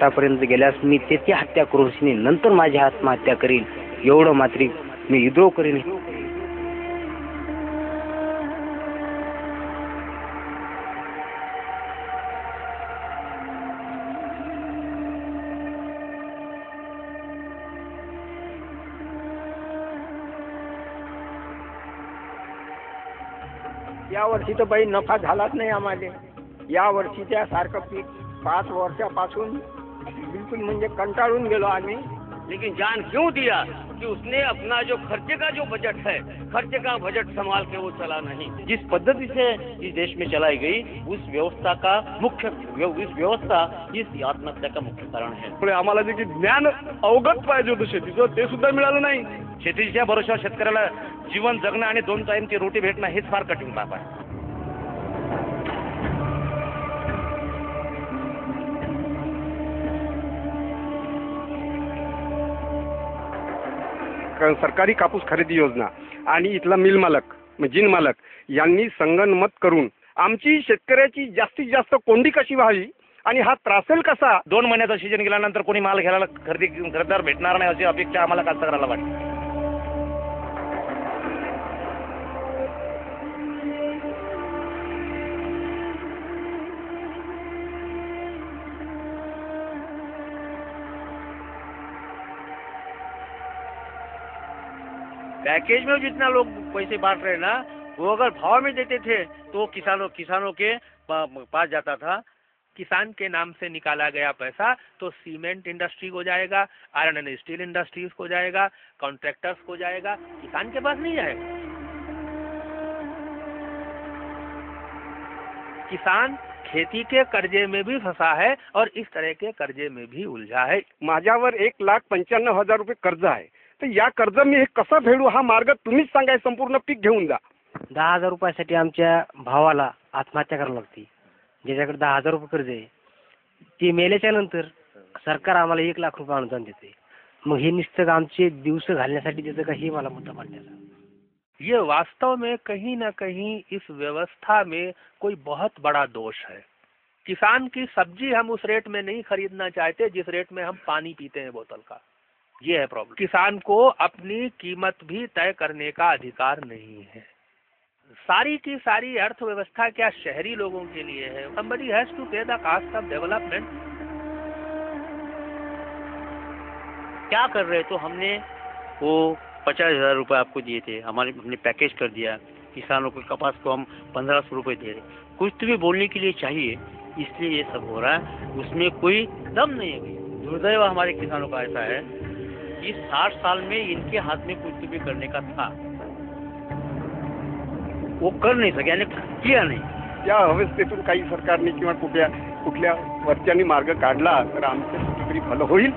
आतापर्यंत गेल्यास मी त्याची हत्या करून नंतर माझी आत्महत्या करीन. एवढं मात्र मी विद्रोह करीन. या वर्षी तर बाई नफा झालाच नाही आम्हाला. या वर्षी त्या सारखं पीक पाच वर्षापासून बिलकुल म्हणजे कंटाळून गेलो आम्ही लेकिन जान क्यों दिया कि उसने अपना जो खर्चे का जो बजट है, खर्चे का बजट संभाल के वो चला नहीं। जिस पद्धति से इस देश में चलाई गई, उस व्यवस्था का मुख्य इस व्यवस्था, इस आत्महत्या का मुख्य कारण है। पुढे ज्ञान अवगत पाहिजे होतं शेतीचं, ते सुद्धा मिळालं नाही. शेतीच्या भरोश्यावर शेतकऱ्याला जीवन जगणं आणि दोन टाईमची रोटी भेटणं, हेच फार कठीण बाब आहे. सरकारी कापूस खरेदी योजना आणि इथला मिल मालक म्हणजे जिन मालक यांनी संगनमत करून आमची शेतकऱ्याची जास्तीत जास्त कोंडी कशी व्हावी आणि हा त्रासेल कसा? दोन महिन्याचा सीजन गेल्यानंतर कोणी माल घ्यायला खरेदी खरेदीदार भेटणार नाही अशी अपेक्षा आम्हाला कास्तकाराला वाटते? पैकेज में जितना लोग पैसे बांट रहे हैं ना, वो अगर भाव में देते थे तो किसानों किसानों के पास जाता था। किसान के नाम से निकाला गया पैसा तो सीमेंट इंडस्ट्री को जाएगा, आयरन एंड स्टील इंडस्ट्रीज़ को जाएगा कॉन्ट्रैक्टर्स को जाएगा, किसान के पास नहीं जाएगा। किसान खेती के कर्जे में भी फंसा है और इस तरह के कर्जे में भी उलझा है। माझ्यावर एक लाख पंच्याण्णव हज़ार रुपये कर्ज आहे. तर या कर्ज मी हे कसं फेडू हा मार्ग तुम्हीच सांगाय संपूर्ण पीक घेऊन जा. दहा हज़ार रुपयासाठी आमच्या भावाला आत्महत्या करावी लागते. ज्याच्याकडे दहा हज़ार रुपये कर्ज आहे. ते मेल्याच्या नंतर सरकार आम्हाला एक लाख रुपये अनुदान देते. मग हे नुसतं आमचे दिवस घालण्यासाठी देतं का हे मला मुद्दा पडण्याचा ये वास्तव में कहीं ना कहीं इस व्यवस्था में कोई बहुत बड़ा दोष है। किसान की सब्ज़ी हम उस रेट में नहीं खरीदना चाहते जिस रेट में हम पानी पीते हैं बोतल का। ये है प्रॉब्लम किसान को अपनी कीमत भी तय करने का अधिकार नहीं है। सारी की सारी अर्थव्यवस्था क्या शहरी लोगों के लिए है? Somebody has to pay the cost of development. क्या कर रहे? तो हमने वो पचास हज़ार रुपये आपको दिए थे। हमारे हमने पैकेज कर दिया। किसानों को कपास को हम पंद्रह सौ रुपये दे रहे। कुछ तो भी बोलने के लिए चाहिए। इसलिए ये सब हो रहा है। उसमें कोई दम नहीं है दुर्दैव हमारे किसानों का ऐसा है। कि साठ साल में इनके हाथ में कुछ तो भी करने का था। वो कर नहीं सके, यानी किया नहीं। या अवस्थेतून काही सरकारने किंवा कुठल्या कुठल्या वरच्यांनी मार्ग काढला, तर आमचं कुठेतरी भलं होईल?